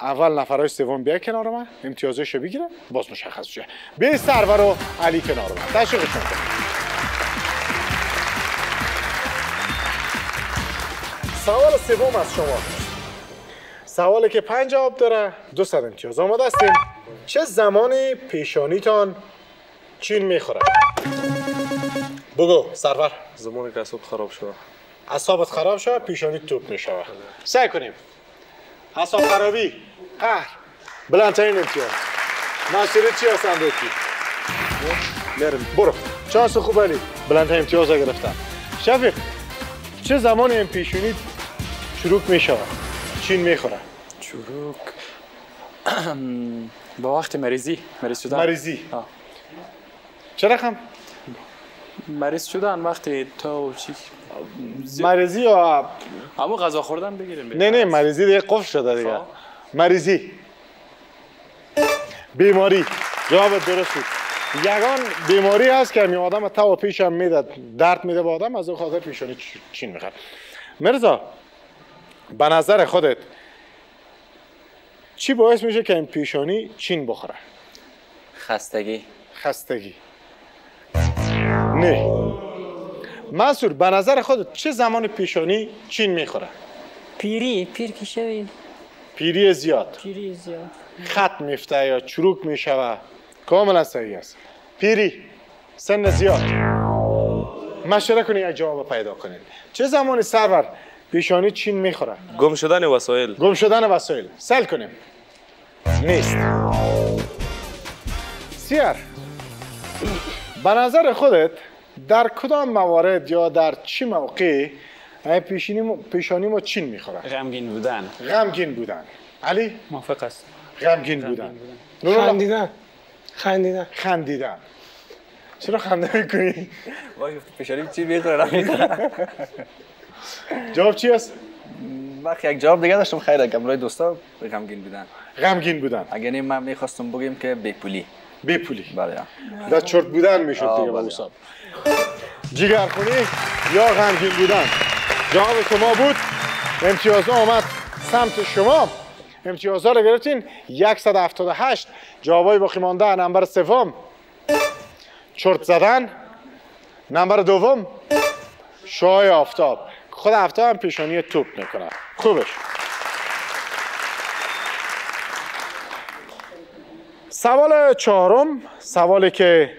Speaker 1: اول نفرهای سوم بیا کنار من امتیازش بگیره باز مشخص میشه به سرور و علی کنار من کنم سوال سوم از شما. سوالی که پنج جواب داره دو صد امتیاز آماده هستیم. چه زمانی پیشانیتان چین می‌خوره؟ بگو سرور.
Speaker 4: زمانی که اصاب خراب شد
Speaker 1: اصابت خراب شد پیشانی توپ می‌شود. سعی کنیم. اصاب خرابی قهر. بلندترین امتیاز. مسئولیت چی هستن دوکی میرم برو. چانس خوب علی. بلندترین امتیاز گرفتن. شفیق چه زمانی این پیشونی چروک می‌شود؟ چین می‌خوره.
Speaker 5: چروک *clears throat* با وقت مریضی. مریض شدن.
Speaker 1: مریضی.
Speaker 5: آه.
Speaker 1: چه رقم
Speaker 5: مریض شدن وقتی تو چی
Speaker 1: مریضی یا
Speaker 5: همون غذا خوردن بگیریم.
Speaker 1: نه نه مریضی دیگه قفل شده دیگه.
Speaker 5: خب.
Speaker 1: مریضی. بیماری. جواب درست بود. یگان بیماری هست که می آدم تا و پیشم میده درد میده به آدم از اون خاطر پیشانی چین می‌خواد مرزا به نظر خودت چی باعث میشه که این پیشانی چین بخوره؟
Speaker 2: خستگی.
Speaker 1: خستگی. نه. منصور به نظر خودت چه زمان پیشانی چین می‌خوره؟
Speaker 3: پیری پیر که شوید
Speaker 1: پیری زیاد.
Speaker 3: پیری زیاد.
Speaker 1: خط میفته یا چروک می‌شوه. کاملا صحیح است. پیری سن زیاد. مشوره کنید یک جواب پیدا کنید چه زمانی سرور پیشانی چین می‌خوره.
Speaker 4: گم شدن وسایل.
Speaker 1: گم شدن وسایل. سل کنیم. نیست. سیر به نظر خودت در کدام موارد یا در چه موقع این پیشانی ما, پیشانی ما چین می‌خوره؟
Speaker 8: غمگین بودن.
Speaker 1: غمگین بودن. علی؟
Speaker 7: موافق است
Speaker 1: غمگین بودن؟
Speaker 6: خندیدن. خندیدن.
Speaker 1: خندیدن. چرا خنده می‌کنی؟
Speaker 2: پیشانی چی می‌خوره *laughs*
Speaker 1: جواب چی است؟
Speaker 2: وقت یک جواب دیگه داشتم. خیر کمرای دوستا غمگین بودن.
Speaker 1: غمگین بودن.
Speaker 2: اگر این من می‌خواستم بگیم که بیپولی.
Speaker 1: بی پولی
Speaker 2: بله.
Speaker 1: در چرت بودن می‌شد دیگه
Speaker 2: بله.
Speaker 1: حساب جیگرخونی یا غمگین بودن؟ جواب شما بود. امتیاز آمد سمت شما. امتیازها رو گرفتین. 178 جوابای باقی مانده. نمبر سوم. چرت زدن. نمبر دوم. شای آفتاب. خود آفتاب هم پیشانی توپ می‌کنه خوبش. سوال چهارم سوالی که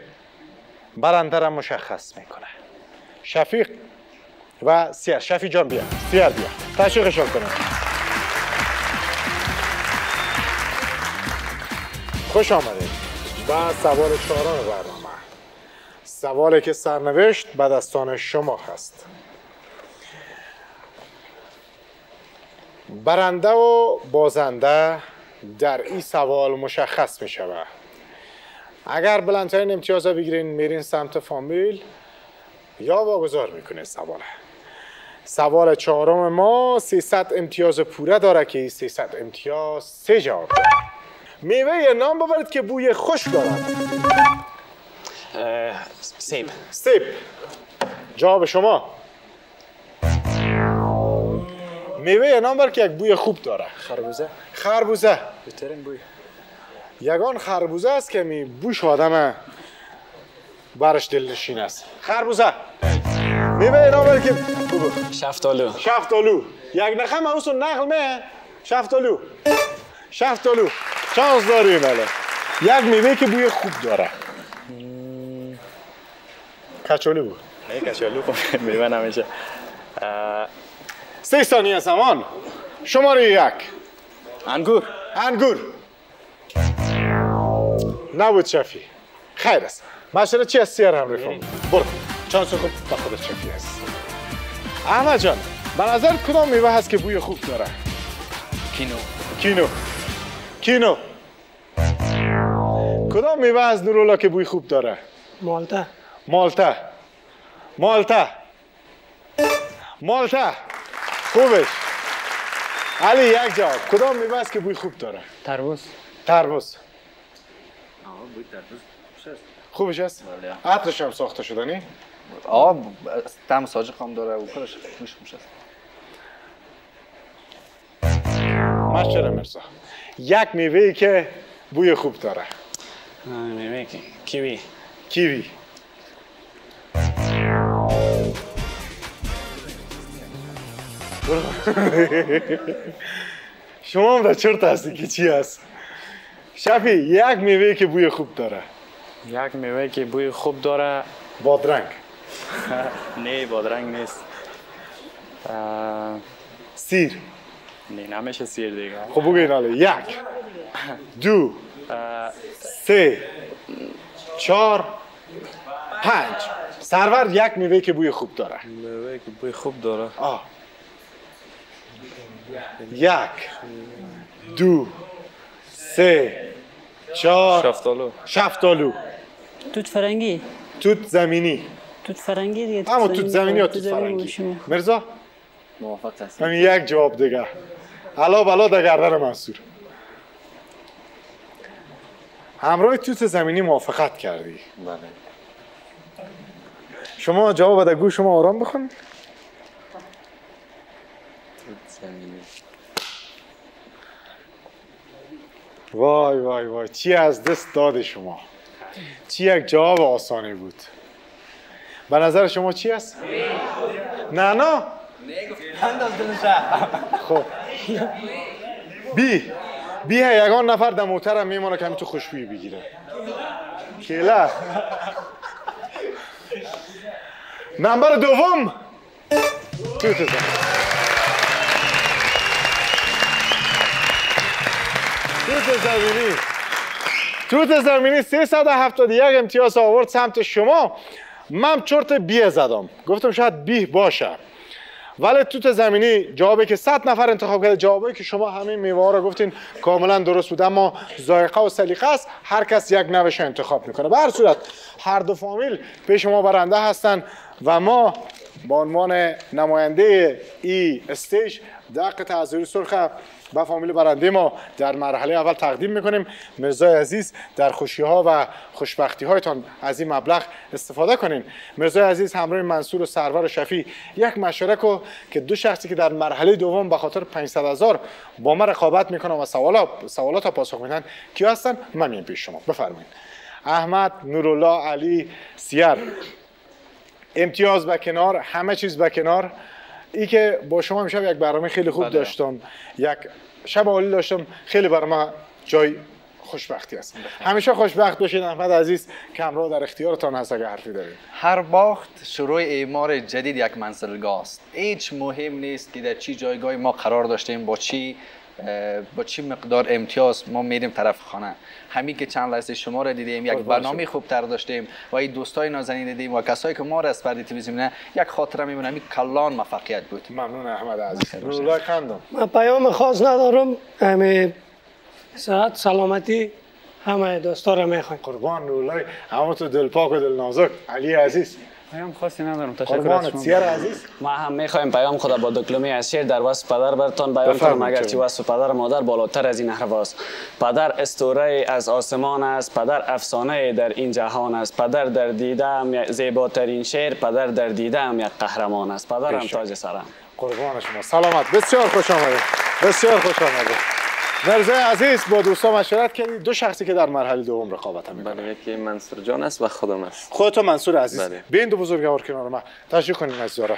Speaker 1: برنده را مشخص می‌کنه. شفیق و سیر شفیق جان بیا. سیر بیا. تشویقشان کنه خوش آمدید. و سوال چهارم برنامه. سوالی که سرنوشت به دستان شما هست. برنده و بازنده در این سوال مشخص می شود اگر بلندترین امتیاز رو بگیرین میرین سمت فامیل یا واگذار می‌کنه سوال. سوال چهارم ما 300 امتیاز پوره داره که این 300 امتیاز سه جواب میوه نام ببرید که بوی خوش دارد.
Speaker 8: سیب.
Speaker 1: سیب. جواب شما. میوه یه نام بر که یک بوی خوب داره.
Speaker 5: خربوزه.
Speaker 1: خربوزه.
Speaker 5: بهترین بوی.
Speaker 1: یگان خربوزه است که می بوش آدم برش دلنشین است. خربوزه. میوه اینا بر که
Speaker 8: شفتالو.
Speaker 1: شفتالو. یک نخم اوسو نقل می شفتالو. شفتالو. چانس داریم بله یک میوه که بوی خوب داره. کچولی بود.
Speaker 5: نه کچالو خب میوه نمیشه.
Speaker 1: سه ثانیه زمان. شماره یک.
Speaker 5: انگور.
Speaker 1: انگور. نبود شفی. خیر است. مشوره چی از سیر هم برو. چانس خوب با خودت شفی هست احمد جان به نظر کدام میوه هست که بوی خوب داره؟
Speaker 5: کینو.
Speaker 1: کینو. کینو. کدام میوه از نورولا که بوی خوب داره؟
Speaker 6: مالته.
Speaker 1: مالته. مالته. مالته. خوبش. علی یک جواب کدام میوه است که بوی خوب داره؟
Speaker 7: تربوز
Speaker 1: تربوز خوبش است؟ عطرش هم ساخته شده نی؟
Speaker 9: آه تم ساجق هم داره و کارش خوش خوش است
Speaker 1: مشوره مرزا یک میوه که بوی خوب داره.
Speaker 8: میوه کی- کیوی.
Speaker 1: کیوی. *laughs* شما هم در چرت هستی که چی هست؟ شفی یک میوه که بوی خوب داره.
Speaker 5: یک میوه که بوی خوب داره.
Speaker 1: بادرنگ. *laughs*
Speaker 5: نه بادرنگ نیست.
Speaker 1: سیر.
Speaker 5: نه نمیشه سیر دیگه.
Speaker 1: خب بگوین حالا. یک دو سه چهار پنج. سرور یک میوه که بوی خوب داره.
Speaker 4: میوه که بوی خوب داره.
Speaker 1: آه. یک دو سه چهار
Speaker 4: شفتالو.
Speaker 1: شفتالو.
Speaker 3: توت فرنگی؟
Speaker 1: توت زمینی.
Speaker 3: توت فرنگی دیگه
Speaker 1: اما توت زمینی. یا
Speaker 3: توت
Speaker 1: توت
Speaker 3: زمینی
Speaker 1: فرنگی. مرزا؟
Speaker 2: موافق هستم.
Speaker 1: همین یک جواب دیگه. علا بلا در گردن منصور. همراه توت زمینی موافقت کردی.
Speaker 2: بله.
Speaker 1: شما جواب در گوش شما آرام بخون.
Speaker 2: زمینی.
Speaker 1: وای وای وای. چی از دست داد شما؟ چی یک جواب آسانی بود؟ به نظر شما چی است؟ نه نه. خب. بی بی یگان نفر در موترم میمانه که تو خوشبویی بگیره. کیله نمبر دوم. توت زمینی. توت زمینی توت زمینی 371 امتیاز آورد سمت شما. من چرت بیه زدم. گفتم شاید بیه باشه. ولی توت زمینی جوابی که 100 نفر انتخاب کرده جوابی که شما همین میوه رو گفتین کاملا درست بود. اما ذائقه و سلیقه است. هر کس یک نوش انتخاب می‌کنه. به هر صورت هر دو فامیل پیش ما برنده هستن و ما با عنوان نماینده ای استیج دق تعذیری سرخ به فامیل برنده ما. در مرحله اول تقدیم می‌کنیم. مرزای عزیز در خوشی ها و خوشبختی هایتان از این مبلغ استفاده کنین. مرزای عزیز همراه منصور و سرور و شفی یک مشورک رو که دو شخصی که در مرحله دوم به خاطر 500 هزار با ما رقابت می‌کنن و سوالات سوالات پاسخ میدن کی هستن؟ من میام پیش شما. بفرمایید. احمد نورالله علی سیر. امتیاز به کنار همه چیز به کنار. ای که با شما امشب یک برنامه خیلی خوب داشتم. یک شب عالی داشتم. خیلی برای ما جای خوشبختی است. همیشه خوشبخت باشید احمد عزیز که همراه در اختیارتان هست اگر حرفی دارید
Speaker 9: هر باخت شروع اعمار جدید یک منزلگاه است. هیچ مهم نیست که در چی جایگاه ما قرار داشتیم با چی با چی مقدار امتیاز ما میریم طرف خانه؟ همین که چند لحظه شما را دیدیم یک برنامه خوب تر داشتیم و این دوستای نازنین دیدیم و کسایی که ما را از پرده تلویزیون یک خاطره میمونه. همین کلان موفقیت بود.
Speaker 1: ممنون احمد عزیز. نورالله کندم
Speaker 6: من پیام خاص ندارم. همه صحت سلامتی همه دوستا رو می‌خوایم
Speaker 1: قربان نورالله اما تو دل پاک و دل نازک علی عزیز.
Speaker 7: پیام خاصی ندارم. تشکر از شما.
Speaker 1: عزیز.
Speaker 8: ما هم می‌خوایم پیام خدا با دکلمه از شعر در وصف پدر برتان. بیان کنم اگرچه
Speaker 1: جناب.
Speaker 8: وصف پدر مادر بالاتر از این حرف پدر استوره از آسمان است. پدر افسانه در این جهان است. پدر در دیده هم زیباترین شعر پدر در دیده هم یک قهرمان است. پدرم. تاج سرم.
Speaker 1: قربان شما. سلامت. بسیار خوش آمدید. بسیار خوش آمدید. مرزای عزیز با دوستان مشورت کردید دو شخصی که در مرحله دوم رقابت هم می‌کنن.
Speaker 2: بله یکی منصور جان است و خودم است.
Speaker 1: خودت و منصور عزیز.
Speaker 2: بله.
Speaker 1: بیاین دو بزرگوار کنار من تشریف کنین از زاره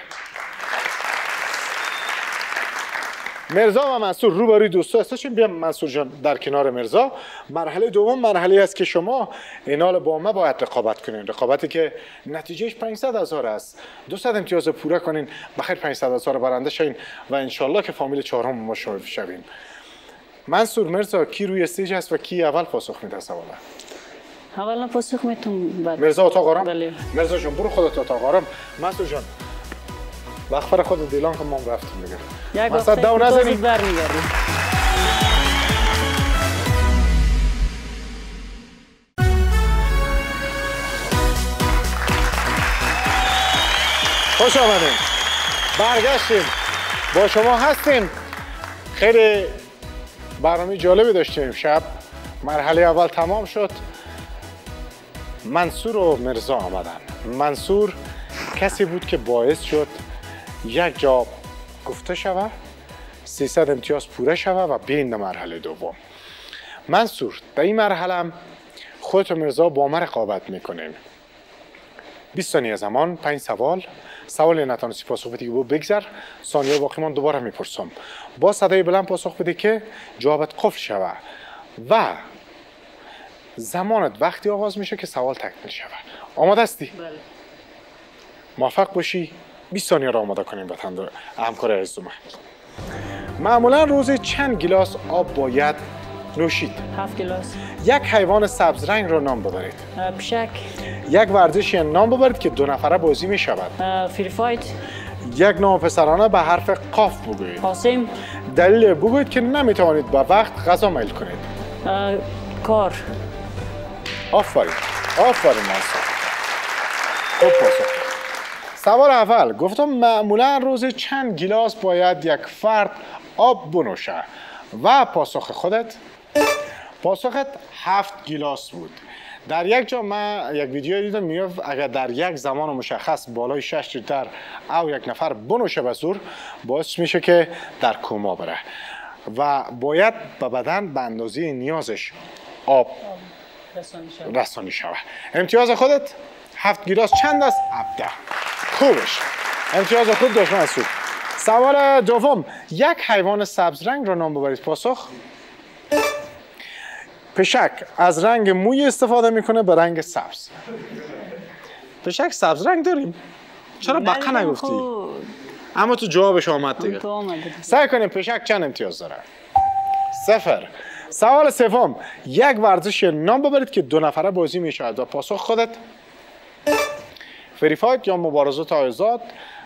Speaker 1: مرزا و منصور روبروی دوستا هستیم بیا منصور جان در کنار مرزا. مرحله دوم مرحله است که شما اینال با ما باید رقابت کنین. رقابتی که نتیجهش 500 هزار است. 200 امتیاز پوره کنین. بخیر 500 هزار برنده شین و انشالله که فامیل چهارم ما شویم. منصور مرزا کی روی استیج است و کی اول پاسخ میده سواله
Speaker 3: اولا پاسخ می‌تونم
Speaker 1: مرزا اتاق آرام؟ بله. مرزا جان برو خودت اتاق آرام. منصور جان وقت خود دیلان که ما رفتیم دیگه.
Speaker 3: وقت دو نزنیم برمیگردیم.
Speaker 1: خوش آمدیم برگشتیم. با شما هستیم. خیلی برنامه جالبی داشتیم. شب مرحله اول تمام شد. منصور و مرزا آمدن. منصور کسی بود که باعث شد یک جا گفته شوه 300 امتیاز پوره شوه و برین در مرحله دوم. منصور در این مرحله خودت و مرزا با ما رقابت می‌کنیم. 20 ثانیه زمان 5 سوال. سوال نتانستی پاسخ بدی بود بگذر ثانیه باقی من دوباره می‌پرسم با صدای بلند پاسخ بدی که جوابت قفل شوه و زمانت وقتی آغاز میشه که سوال تکمیل شوه آماده استی؟ بله موفق باشی 20 ثانیه را آماده کنیم به همکار عزیز معمولا روزی چند گلاس آب باید نوشید
Speaker 3: هفت گلاس
Speaker 1: یک حیوان سبز رنگ را نام ببرید.
Speaker 3: پشک.
Speaker 1: یک ورزشی نام ببرید که دو نفره بازی می شود.
Speaker 3: فری فایت.
Speaker 1: یک نام پسرانه به حرف قاف بگویید.
Speaker 3: قاسم.
Speaker 1: دلیل بگویید که نمی توانید به وقت غذا میل کنید.
Speaker 3: کار.
Speaker 1: آفرین. آفرین منصور خوب پاسخ. سوال اول. گفتم معمولا روز چند گلاس باید یک فرد آب بنوشه و پاسخ خودت؟ پاسخت هفت گلاس بود. در یک جا من یک ویدیو دیدم می‌گفت اگر در یک زمان مشخص بالای 6 لیتر او یک نفر بنوشه به زور باعث میشه که در کوما بره و باید به بدن به اندازه نیازش آب رسانی شود. امتیاز خودت هفت گلاس چند است؟ ابده خوبش. امتیاز داشت مسعود سوال دوم یک حیوان سبز رنگ را نام ببرید؟ پاسخ پشک از رنگ موی استفاده می‌کنه به رنگ سبز. پشک سبز رنگ داریم. چرا بقه نگفتی؟ اما تو جوابش آمد دیگه. سعی کنیم پشک چند امتیاز داره؟ سفر سوال سوم. یک ورزش نام ببرید که دو نفره بازی می‌شود و پاسخ خودت. فایت یا مبارزات آیزاد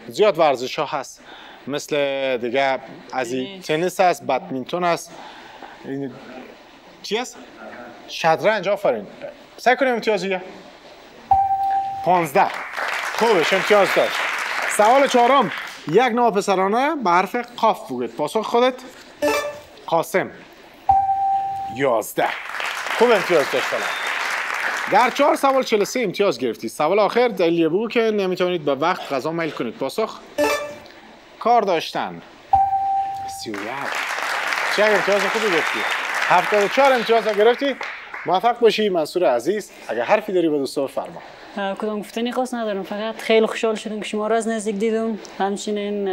Speaker 1: زیاد ورزش ها هست. مثل دیگه از تنیس. هست بدمینتون هست. چی هست؟ شطرنج آفرین. سعی کنیم امتیازیه پانزده. خوبش امتیاز داشت. سوال چهارم. یک نام پسرانه به حرف قاف بگید پاسخ خودت؟ قاسم. یازده. خوب امتیاز داشت در چهار سوال 43 امتیاز گرفتید سوال آخر دلیل بگو که نمی‌تونید به وقت غذا میل کنید. پاسخ؟ کار داشتن. 31 چه امتیاز خوبی گرفتی؟ 74 امتیاز گرفتی. موفق باشی منصور عزیز. اگر حرفی داری به دوستان فرما.
Speaker 3: کدام گفتنی خاص ندارم. فقط خیلی خوشحال شدم که شما را از نزدیک دیدم. همچنین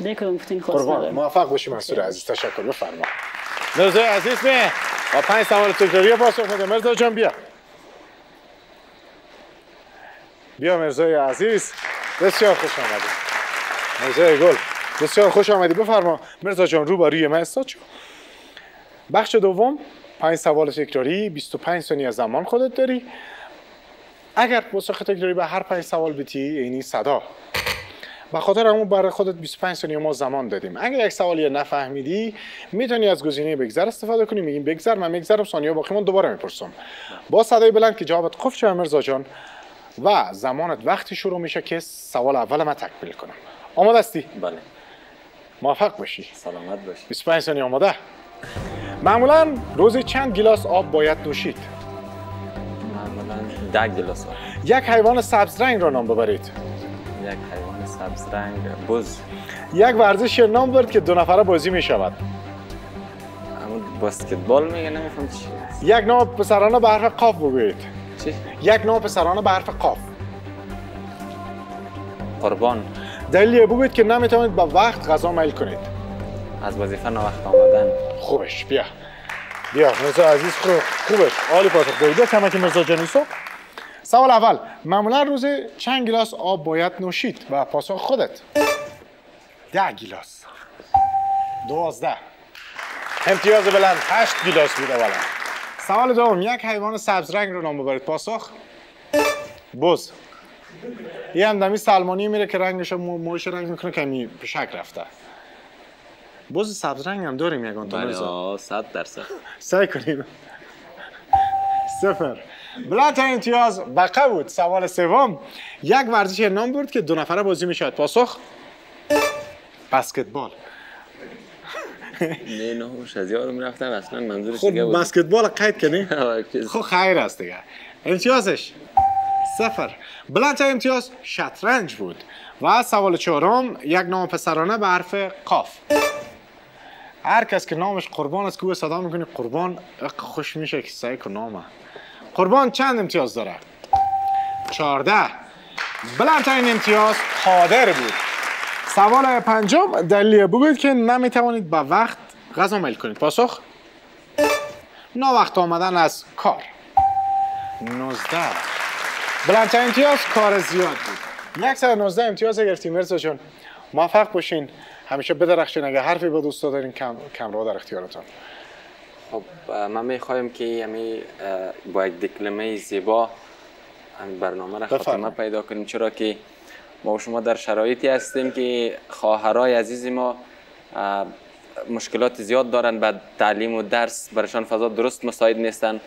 Speaker 3: نه کدام گفتنی خاص ندارم.
Speaker 1: موفق باشی منصور عزیز. تشکر. بفرما. مرزا عزیز می. با پنج سوال تکراری پاسخ بده مرزا جان بیا. بیا مرزای عزیز. بسیار خوش آمدی. مرزای گل بسیار خوش آمدی. بفرما. مرزا جان رو روی من استاد شو بخش دوم. پنج سوال تکراری 25 ثانیه زمان خودت داری. اگر پاسخ تکراری به هر پنج سوال بتی یعنی صدا. به خاطر همون برای خودت 25 ثانیه ما زمان دادیم. اگر یک سوالی نفهمیدی می‌تونی از گزینه بگذر استفاده کنی. میگیم بگذر من میگذرم ثانیه باقی من دوباره می‌پرسم. با صدای بلند که جوابت شه مرزا جان. و زمانت وقتی شروع میشه که سوال اول ما تکمیل کنم. آماده استی؟
Speaker 2: بله.
Speaker 1: موفق باشی.
Speaker 2: سلامت باشی.
Speaker 1: 25 ثانیه آماده؟ معمولا روزی چند گلاس آب باید نوشید؟
Speaker 2: معمولا ده گلاس آب.
Speaker 1: یک حیوان سبز رنگ را نام ببرید.
Speaker 2: یک حیوان سبز رنگ بز.
Speaker 1: یک ورزش نام ببرید که دو نفره بازی می شود.
Speaker 2: بسکتبال میگه نمیفهم چی
Speaker 1: یک نام پسرانه به حرف قاف بگویید. یک نام پسرانه به حرف قاف.
Speaker 2: قربان.
Speaker 1: دلیل بگوید که نمی‌توانید به وقت غذا میل کنید.
Speaker 2: از وظیفه وقت آمدن.
Speaker 1: خوبش. بیا. بیا مرزا عزیز خوب خوبش. عالی پاسخ دادی. بیا کمک مرزا جانیسو سوال اول. معمولا روز چند گلاس آب باید نوشید؟ و پاسخ خودت. ده گلاس دوازده. امتیاز بلند هشت گلاس بود اولا سوال دوم. یک حیوان سبز رنگ رو نام ببرید. پاسخ؟ بز. یه همدمی سلمانی میره که رنگش موش رنگ می‌کنه کمی شک رفته. بز سبز رنگ هم داریم یکان تو
Speaker 2: بله صد درصد.
Speaker 1: سعی کنیم. صفر. بلند امتیاز بقه بود. سوال سوم. یک ورزش نام بود که دو نفره بازی می‌شد. پاسخ؟ بسکتبال.
Speaker 2: نه نه از یادم رفتم اصلا منظورش
Speaker 1: خب
Speaker 2: دیگه بود.
Speaker 1: بسکتبال قید کنی *laughs* خب خیر است دیگه. امتیازش؟ صفر. بلند امتیاز شطرنج بود. و سوال چهارم. یک نام پسرانه به حرف قاف. هر کس که نامش قربان است که او صدا می‌کنه قربان خوش میشه که سعی کن نامه. قربان چند امتیاز داره؟ چهارده. بلندترین امتیاز قادر بود. سوال پنجم دلیل بگوید که نمی‌توانید به وقت غذا میل کنید. پاسخ؟ نا وقت آمدن از کار. 19 بلندترین امتیاز کار زیاد بود. 119 امتیاز گرفتیم جان. موفق باشین. همیشه بدرخشین. اگه حرفی به دوستا دارین کم کم در اختیارتون
Speaker 2: خب من می‌خوایم که همی با یک دکلمه زیبا همین برنامه را خاتمه. پیدا کنیم. چرا که ما و شما در شرایطی هستیم که خواهرای عزیز ما مشکلات زیاد دارن به تعلیم و درس برشان فضا درست مساعد نیستن.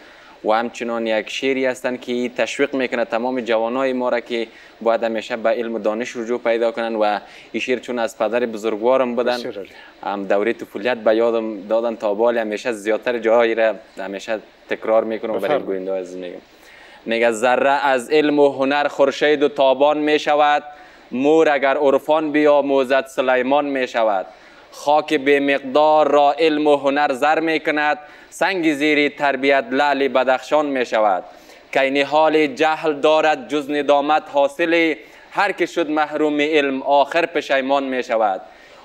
Speaker 2: و همچنان یک شیری هستن که تشویق می‌کنه تمام جوانای ما را که باید همیشه به علم و دانش رجوع پیدا کنن و این شیر چون از پدر بزرگوارم بودن. هم دوره طفولیت به یادم دادن تا بال همیشه زیادتر جاهایی را همیشه تکرار می‌کنم و برای. گوینده عزیز میگم میگه ذره از علم و هنر خورشید و تابان می شود مور اگر عرفان بیاموزد سلیمان می شود خاک به مقدار را علم و هنر زر می کند. سنگ زیر تربیت لعل بدخشان می شود. که حال جهل دارد جز ندامت حاصل هر که شد محروم علم آخر پشیمان می شود.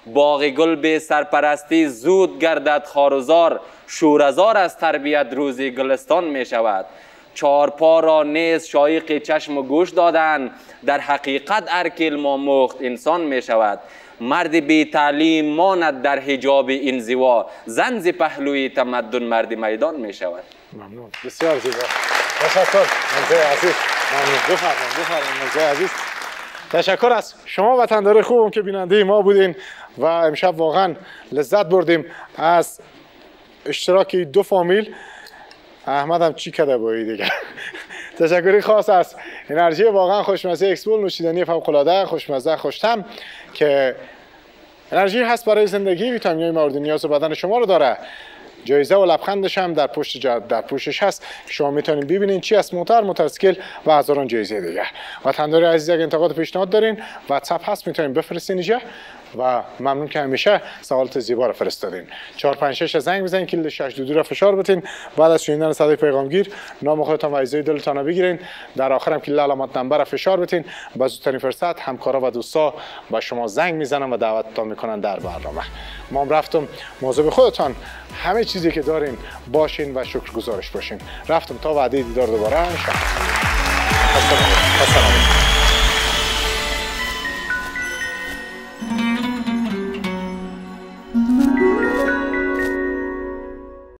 Speaker 2: باغ گل به سرپرستی زود گردد خارزار شورزار از تربیت روزی گلستان می شود. چهار پا را نیز شایق چشم و گوش دادن. در حقیقت ارک علم آموخت انسان می شود. مرد بی تعلیم ماند در حجاب انزوا زن ز پهلوی تمدن مرد میدان می شود.
Speaker 1: ممنون. بسیار زیبا. تشکر. مرزای عزیز. ممنون. بفرمایید. بفرمایید. مرزای عزیز. تشکر از شما وطندار خوبم که بیننده ما بودین و امشب واقعا لذت بردیم از اشتراک دو فامیل. احمد هم چی کده بایی دیگه؟ *laughs* تشکری خاص از انرژی واقعا خوشمزه اکسپول نوشیدنی فوق‌العاده خوشمزه خوشتم که انرژی هست برای زندگی. ویتامین‌های مورد نیاز بدن شما رو داره. جایزه و لبخندش هم در پشت در پوشش هست. شما می‌تونید ببینید چی از موتور موتورسیکل و هزاران جایزه دیگه. و تنداری عزیز اگه انتقاد پیشنهاد دارین واتساپ هست. می‌تونید بفرستین اینجا. و ممنون که همیشه سوالات زیبا رو فرستادین. 456 زنگ بزنین کلید 622 رو فشار بدین. بعد از شنیدن صدای پیغامگیر نام خودتان و عزیزای دلتان رو بگیرین. در آخر هم کلید علامت نمبر رو فشار بدین. با زودترین فرصت همکارا و دوستا با شما زنگ می‌زنن و دعوتتان می‌کنن در برنامه. ما هم رفتم مواظب خودتان. همه چیزی که دارین باشین و شکر گزارش باشین. رفتم تا وعده دیدار دوباره. الله.